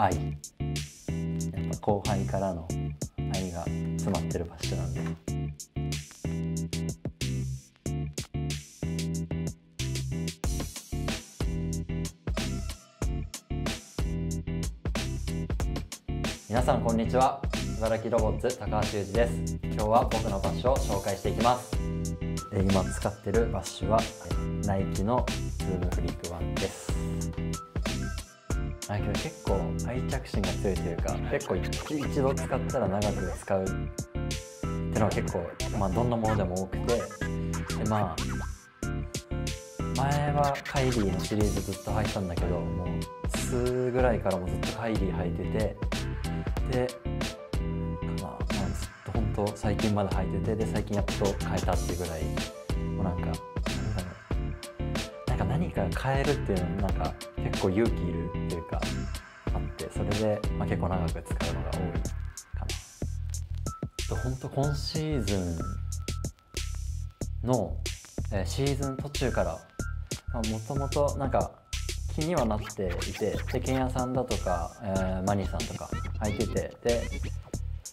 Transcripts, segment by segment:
愛。やっぱ後輩からの愛が詰まってるバッシュなんで。皆さんこんにちは。茨城ロボッツ高橋裕二です。今日は僕のバッシュを紹介していきます。今使ってるバッシュはナイキのズームフリークワンです。あけど結構愛着心が強いというか結構一度使ったら長く使うっていうのは結構、まあ、どんなものでも多くてでまあ前はカイリーのシリーズずっと履いてたんだけどもう数ぐらいからもずっとカイリー履いててで、まあ、ずっと本当最近まで履いててで最近やっと変えたっていうぐらいもうなんかなんだろうなんか何か変えるっていうのなんか結構勇気いるっていうかあってそれで、まあ、結構長く使うのが多いかな。本当今シーズンの、えーシーズン途中からもともとなんか気にはなっていてでケンヤさんだとか、えーマニーさんとか履いててで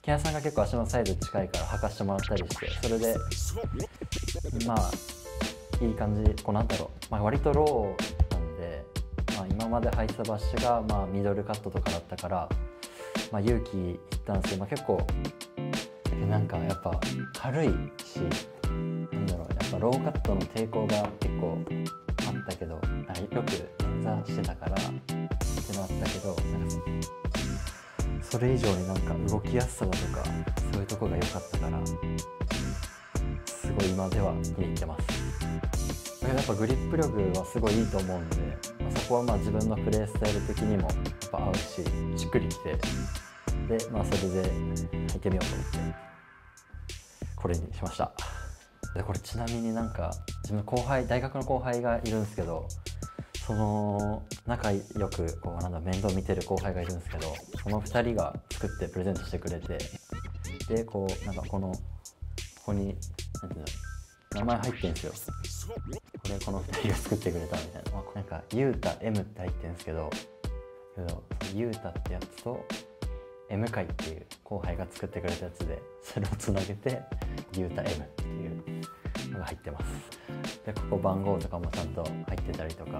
ケンさんが結構足のサイズ近いから履かしてもらったりしてそれでまあいい感じこうなんだろう、まあ、割とローなんで、まあ、今まで履いてたバッシュが、まあ、ミドルカットとかだったから、まあ、勇気いったんですけど、まあ、結構なんかやっぱ軽いしなんだろうやっぱローカットの抵抗が結構あったけどよく捻挫してたからってのあったけどなんかそれ以上になんか動きやすさだとかそういうとこが良かったからすごい今では気に入ってます。やっぱグリップ力はすごいいいと思うんで、まあそこはまあ自分のプレースタイル的にもやっぱ合うししっくりきてでまあそれで履いてみようと思ってこれにしました。でこれちなみになんか自分の後輩大学の後輩がいるんですけどその仲良くこうなんだ面倒見てる後輩がいるんですけどその2人が作ってプレゼントしてくれてでこうなんかこのここになんていうんだろう名前入ってんですよ。これこの2人が作ってくれたみたいな、まあ、なんかゆうた M って入ってるんですけどけどゆうたってやつと M 会っていう後輩が作ってくれたやつでそれをつなげてゆうた M っていうのが入ってます。でここ番号とかもちゃんと入ってたりとか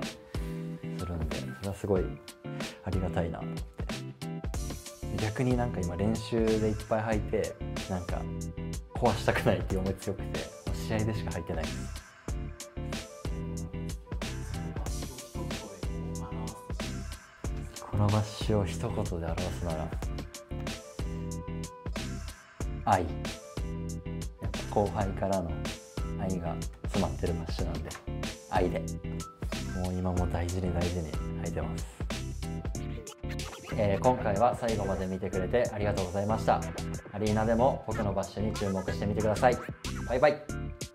するんでそれはすごいありがたいなと思って。逆になんか今練習でいっぱい履いてなんか壊したくないっていう思い強くて。試合でしか履いてないです。このバッシュを一言で表すなら愛。やっぱ後輩からの愛が詰まってるバッシュなんで愛で。もう今も大事に大事に履いてます、えー今回は最後まで見てくれてありがとうございました。アリーナでも僕のバッシュに注目してみてください。バイバイ。